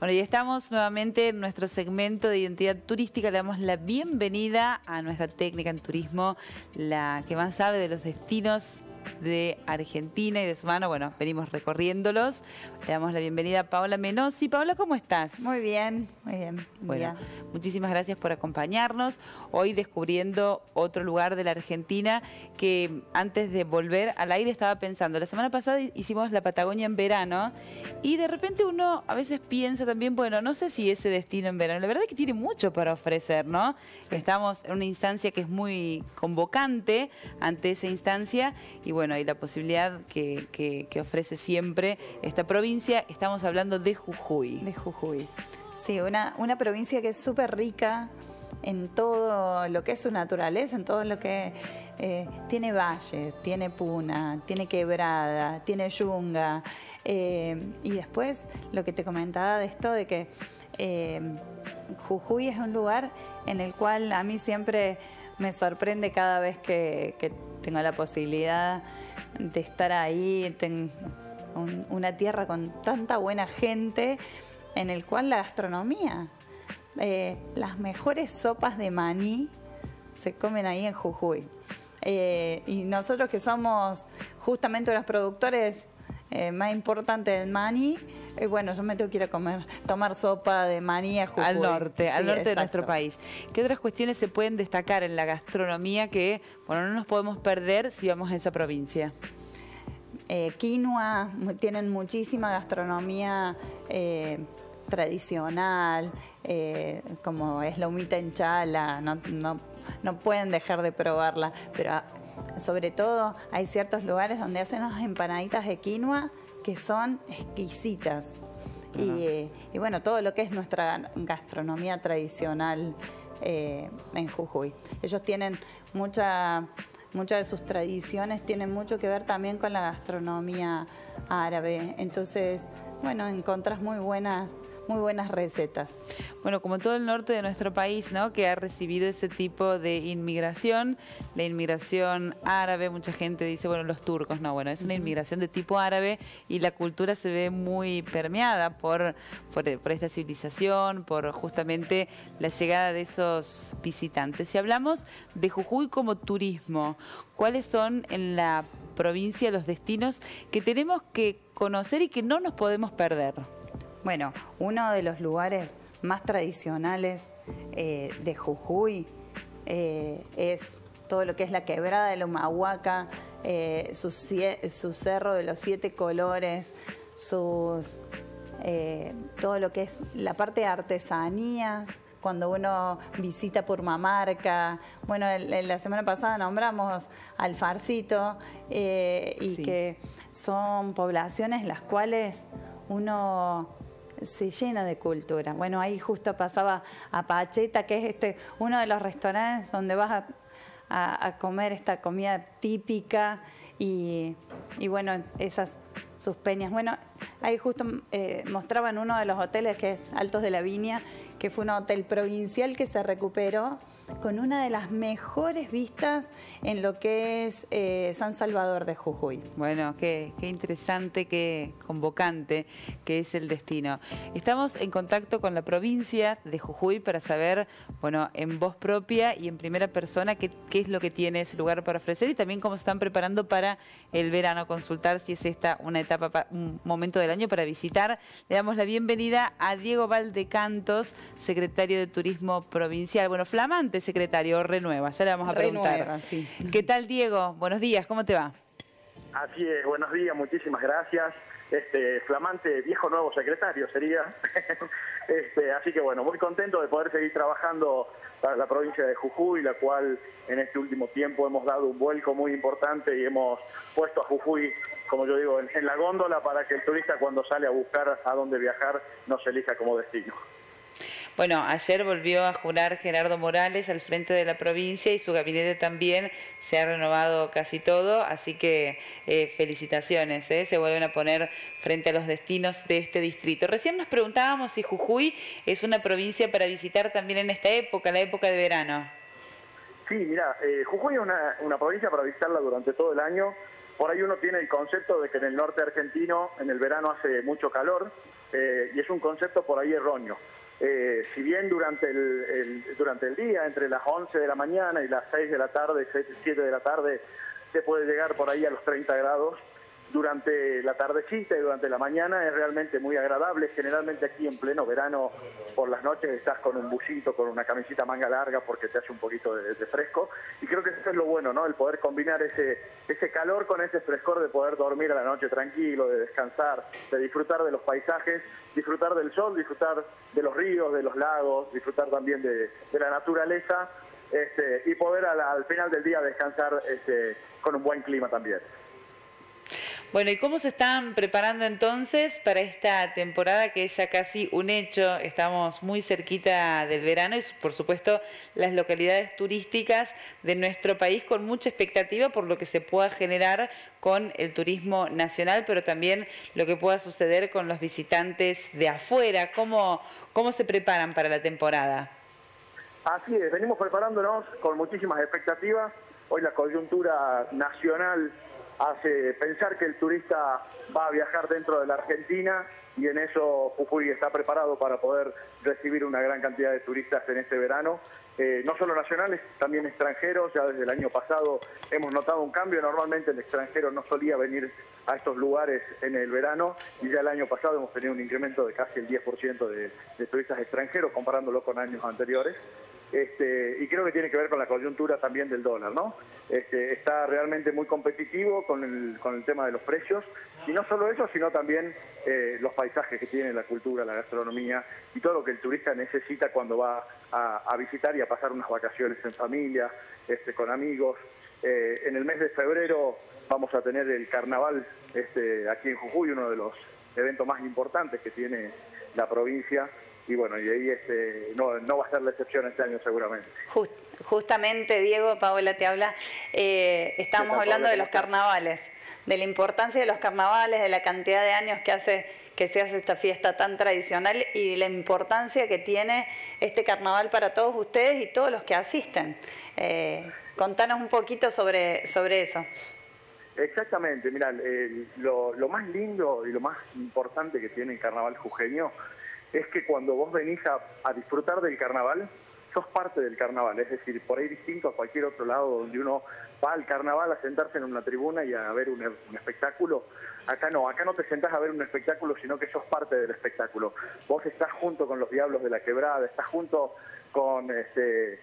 Bueno, y estamos nuevamente en nuestro segmento de identidad turística. Le damos la bienvenida a nuestra técnica en turismo, la que más sabe de los destinos de Argentina y de su mano. Bueno, venimos recorriéndolos. Le damos la bienvenida a Paola Menosi. Paola, ¿cómo estás? Muy bien, muy bien. Bueno, muchísimas gracias por acompañarnos. Hoy descubriendo otro lugar de la Argentina que antes de volver al aire estaba pensando. La semana pasada hicimos la Patagonia en verano y de repente uno a veces piensa también, bueno, no sé si ese destino en verano, la verdad es que tiene mucho para ofrecer, ¿no? Estamos en una instancia que es muy convocante ante esa instancia y bueno, hay la posibilidad que, que ofrece siempre esta provincia. Estamos hablando de Jujuy. De Jujuy. Sí, una, una provincia que es súper rica en todo lo que es su naturaleza, en todo lo que eh, tiene valles, tiene puna, tiene quebrada, tiene yunga. Eh, y después lo que te comentaba de esto de que eh, Jujuy es un lugar en el cual a mí siempre me sorprende cada vez que, tengo la posibilidad de estar ahí, en una tierra con tanta buena gente, en el cual la gastronomía eh, las mejores sopas de maní se comen ahí en Jujuy. Eh, y nosotros que somos justamente los productores eh, más importantes del maní, bueno, yo me tengo que ir a comer, tomar sopa de maní a Jujuy. Al norte, al norte de nuestro país. ¿Qué otras cuestiones se pueden destacar en la gastronomía que, bueno, no nos podemos perder si vamos a esa provincia? quinoa, tienen muchísima gastronomía tradicional, eh, como es la humita en chala, no, no, pueden dejar de probarla, pero sobre todo hay ciertos lugares donde hacen unas empanaditas de quinoa que son exquisitas. Y, bueno, todo lo que es nuestra gastronomía tradicional eh, en Jujuy. Ellos tienen mucha, muchas de sus tradiciones tienen mucho que ver también con la gastronomía árabe. Entonces, bueno, encontrás muy buenas muy buenas recetas. Bueno, como todo el norte de nuestro país, ¿no? Que ha recibido ese tipo de inmigración, la inmigración árabe, mucha gente dice, bueno, los turcos, no, bueno, es una inmigración de tipo árabe y la cultura se ve muy permeada por, por, esta civilización, por justamente la llegada de esos visitantes. Si hablamos de Jujuy como turismo, ¿cuáles son en la provincia los destinos que tenemos que conocer y que no nos podemos perder? Bueno, uno de los lugares más tradicionales eh, de Jujuy eh, es todo lo que es la quebrada de Humahuaca, eh, su, cerro de los siete colores, sus, todo lo que es la parte de artesanías, cuando uno visita Purmamarca. Bueno, la semana pasada nombramos al Farcito y que son poblaciones las cuales uno se llena de cultura. Bueno, ahí justo pasaba a Pacheta, que es este uno de los restaurantes donde vas a, comer esta comida típica y, y bueno, esas sus peñas. Bueno, ahí justo eh, mostraban uno de los hoteles que es Altos de la Viña, que fue un hotel provincial que se recuperó con una de las mejores vistas en lo que es eh, San Salvador de Jujuy. Bueno, qué, interesante, qué convocante que es el destino. Estamos en contacto con la provincia de Jujuy para saber, bueno, en voz propia y en primera persona qué, qué es lo que tiene ese lugar para ofrecer y también cómo se están preparando para el verano, consultar si es esta una etapa, un momento del año para visitar. Le damos la bienvenida a Diego Valdecantos, secretario de Turismo Provincial. Bueno, flamante secretario, renueva, ya le vamos a preguntar. ¿Qué tal, Diego? Buenos días, ¿cómo te va? Así es, buenos días, muchísimas gracias. Este flamante viejo nuevo secretario sería. este, así que bueno, muy contento de poder seguir trabajando para la provincia de Jujuy, la cual en este último tiempo hemos dado un vuelco muy importante y hemos puesto a Jujuy, como yo digo, en, en la góndola para que el turista cuando sale a buscar a dónde viajar nos elija como destino. Bueno, ayer volvió a jurar Gerardo Morales al frente de la provincia y su gabinete también se ha renovado casi todo, así que eh, felicitaciones, ¿eh? se vuelven a poner frente a los destinos de este distrito. Recién nos preguntábamos si Jujuy es una provincia para visitar también en esta época, la época de verano. Sí, mira, eh, Jujuy es una, una provincia para visitarla durante todo el año. Por ahí uno tiene el concepto de que en el norte argentino en el verano hace mucho calor y es un concepto por ahí erróneo. Si bien durante el, durante el día, entre las 11 de la mañana y las 6 de la tarde, 7 de la tarde, se puede llegar por ahí a los 30 grados, durante la tardecita y durante la mañana es realmente muy agradable. Generalmente aquí en pleno verano por las noches estás con un busito, con una camisita manga larga porque te hace un poquito de, fresco. Y creo que eso es lo bueno, ¿no? El poder combinar ese, ese calor con ese frescor de poder dormir a la noche tranquilo, de descansar, de disfrutar de los paisajes, disfrutar del sol, disfrutar de los ríos, de los lagos, disfrutar también de, la naturaleza. Este, y poder al, final del día descansar este, con un buen clima también. Bueno, ¿y cómo se están preparando entonces para esta temporada que es ya casi un hecho? Estamos muy cerquita del verano y por supuesto las localidades turísticas de nuestro país con mucha expectativa por lo que se pueda generar con el turismo nacional, pero también lo que pueda suceder con los visitantes de afuera. ¿Cómo, cómo se preparan para la temporada? Así es, venimos preparándonos con muchísimas expectativas. Hoy la coyuntura nacional hace pensar que el turista va a viajar dentro de la Argentina y en eso Jujuy está preparado para poder recibir una gran cantidad de turistas en este verano. Eh, no solo nacionales, también extranjeros. Ya desde el año pasado hemos notado un cambio. Normalmente el extranjero no solía venir a estos lugares en el verano y ya el año pasado hemos tenido un incremento de casi el 10% de, de turistas extranjeros comparándolo con años anteriores. Este, y creo que tiene que ver con la coyuntura también del dólar, ¿no? Este, está realmente muy competitivo con el, con el tema de los precios, y no solo eso, sino también eh, los paisajes que tiene la cultura, la gastronomía y todo lo que el turista necesita cuando va a, visitar y a pasar unas vacaciones en familia, este, con amigos. Eh, en el mes de febrero vamos a tener el carnaval este, aquí en Jujuy, uno de los eventos más importantes que tiene la provincia y bueno, y ahí este, no, va a ser la excepción este año seguramente. justamente, Diego, Paola te habla, eh, estamos hablando de los carnavales, de la importancia de los carnavales, de la cantidad de años que hace que se hace esta fiesta tan tradicional y la importancia que tiene este carnaval para todos ustedes y todos los que asisten. Eh, contanos un poquito sobre, sobre eso. Exactamente, mira, lo, más lindo y lo más importante que tiene el carnaval jujeño es que cuando vos venís a, disfrutar del carnaval, sos parte del carnaval, es decir, por ahí distinto a cualquier otro lado donde uno va al carnaval a sentarse en una tribuna y a ver un, espectáculo, acá no, acá no te sentás a ver un espectáculo, sino que sos parte del espectáculo. Vos estás junto con los Diablos de la Quebrada, estás junto con, este,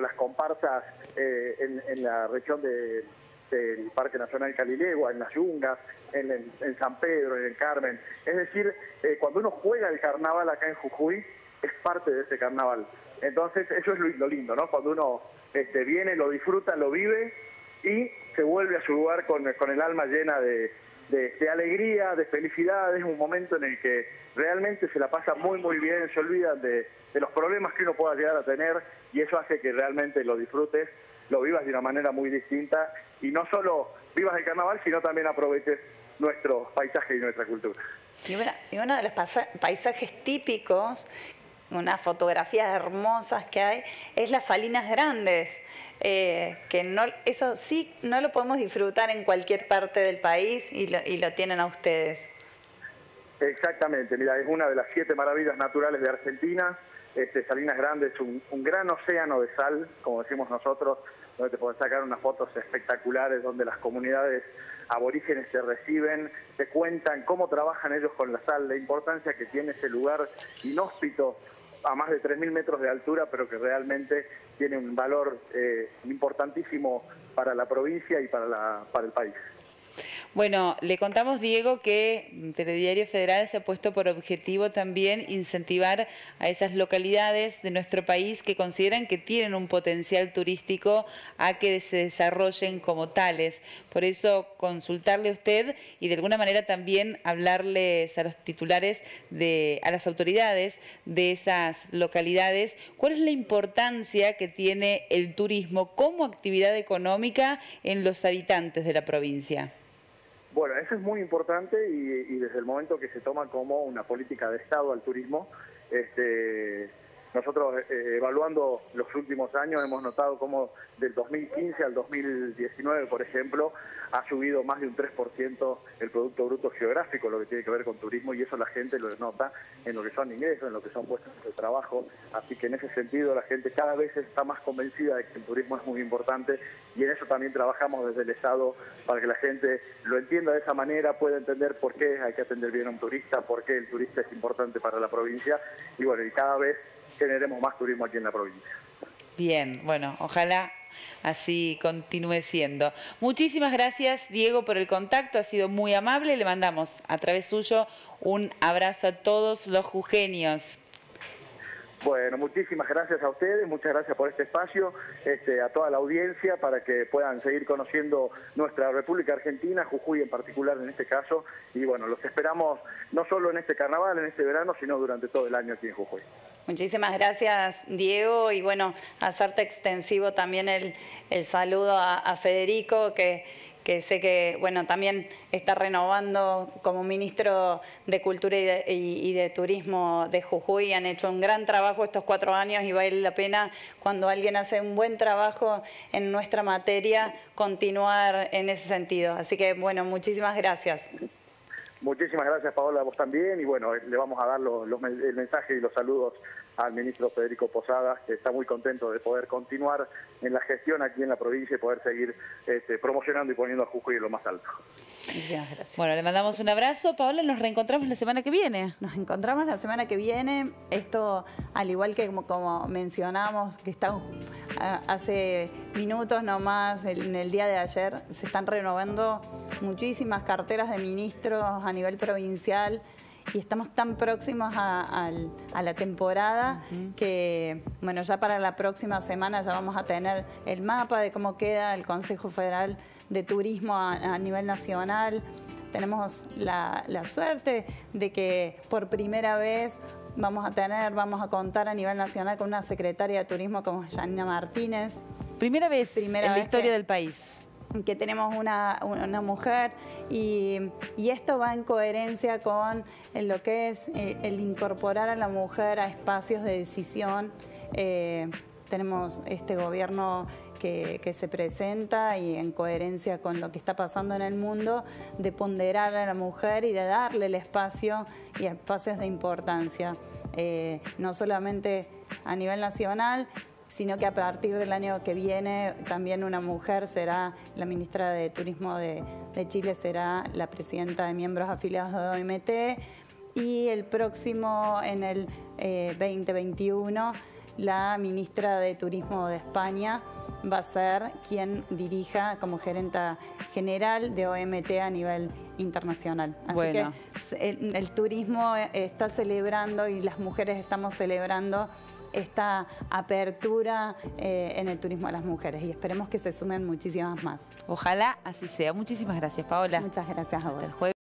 las comparsas eh, en la región de, el Parque Nacional Calilegua, en las Yungas, en, San Pedro, en el Carmen. Es decir, eh, cuando uno juega el carnaval acá en Jujuy, es parte de ese carnaval. Entonces, eso es lo, lindo, ¿no? Cuando uno este, viene, lo disfruta, lo vive y se vuelve a su lugar con, el alma llena de, alegría, de felicidad. Es un momento en el que realmente se la pasa muy, muy bien, se olvidan de, de los problemas que uno pueda llegar a tener y eso hace que realmente lo disfrutes lo vivas de una manera muy distinta y no solo vivas el carnaval, sino también aproveches nuestro paisaje y nuestra cultura. Y, uno de los paisajes típicos, unas fotografías hermosas que hay, es las Salinas Grandes. Eh, que no, eso sí no lo podemos disfrutar en cualquier parte del país y lo, y lo tienen a ustedes. Exactamente, mira, es una de las siete maravillas naturales de Argentina. Este, Salinas Grandes es un, un gran océano de sal, como decimos nosotros, donde te puedes sacar unas fotos espectaculares donde las comunidades aborígenes se reciben, te cuentan cómo trabajan ellos con la sal, la importancia que tiene ese lugar inhóspito a más de 3.000 metros de altura, pero que realmente tiene un valor eh, importantísimo para la provincia y para, para el país. Bueno, le contamos, Diego, que Telediario Federal se ha puesto por objetivo también incentivar a esas localidades de nuestro país que consideran que tienen un potencial turístico a que se desarrollen como tales. Por eso, consultarle a usted y de alguna manera también hablarles a los titulares, de, a las autoridades de esas localidades, cuál es la importancia que tiene el turismo como actividad económica en los habitantes de la provincia. Bueno, eso es muy importante y, desde el momento que se toma como una política de Estado al turismo, este, nosotros eh, evaluando los últimos años hemos notado cómo del 2015 al 2019, por ejemplo, ha subido más de un 3% el Producto Bruto Geográfico, lo que tiene que ver con turismo, y eso la gente lo nota en lo que son ingresos, en lo que son puestos de trabajo. Así que en ese sentido la gente cada vez está más convencida de que el turismo es muy importante y en eso también trabajamos desde el Estado para que la gente lo entienda de esa manera, pueda entender por qué hay que atender bien a un turista, por qué el turista es importante para la provincia y bueno, y cada vez generemos más turismo aquí en la provincia. Bien, bueno, ojalá así continúe siendo. Muchísimas gracias, Diego, por el contacto, ha sido muy amable. Le mandamos a través suyo un abrazo a todos los jujeños. Bueno, muchísimas gracias a ustedes, muchas gracias por este espacio, este, a toda la audiencia para que puedan seguir conociendo nuestra República Argentina, Jujuy en particular en este caso, y bueno, los esperamos no solo en este carnaval, en este verano, sino durante todo el año aquí en Jujuy. Muchísimas gracias, Diego, y bueno, hacerte extensivo también el, saludo a Federico, que que sé que bueno también está renovando como ministro de Cultura y de, Turismo de Jujuy. Han hecho un gran trabajo estos cuatro años y vale la pena cuando alguien hace un buen trabajo en nuestra materia continuar en ese sentido. Así que bueno, muchísimas gracias. Muchísimas gracias Paola, a vos también y bueno, le vamos a dar el mensaje y los saludos al ministro Federico Posadas, que está muy contento de poder continuar en la gestión aquí en la provincia y poder seguir este, promocionando y poniendo a Jujuy en lo más alto. Gracias. Bueno, le mandamos un abrazo. Paola, nos reencontramos la semana que viene. Nos encontramos la semana que viene. Esto, al igual que como, mencionamos, que están hace minutos nomás, en el día de ayer, se están renovando muchísimas carteras de ministros a nivel provincial y estamos tan próximos a, la temporada que, bueno, ya para la próxima semana ya vamos a tener el mapa de cómo queda el Consejo Federal de Turismo a, nivel nacional. Tenemos la, suerte de que por primera vez vamos a tener, vamos a contar a nivel nacional con una secretaria de turismo como Janina Martínez. Primera vez en la historia del país que tenemos una, mujer y, esto va en coherencia con lo que es eh, el incorporar a la mujer a espacios de decisión. Eh, tenemos este gobierno que, se presenta y en coherencia con lo que está pasando en el mundo, de ponderar a la mujer y de darle el espacio y espacios de importancia, eh, no solamente a nivel nacional, sino que a partir del año que viene también una mujer será la ministra de Turismo de, Chile, será la presidenta de miembros afiliados de OMT y el próximo, en el 2021, eh, la ministra de Turismo de España va a ser quien dirija como gerenta general de OMT a nivel internacional. Así que el, turismo está celebrando y las mujeres estamos celebrando esta apertura eh, en el turismo a las mujeres y esperemos que se sumen muchísimas más. Ojalá así sea. Muchísimas gracias, Paola. Muchas gracias a vos.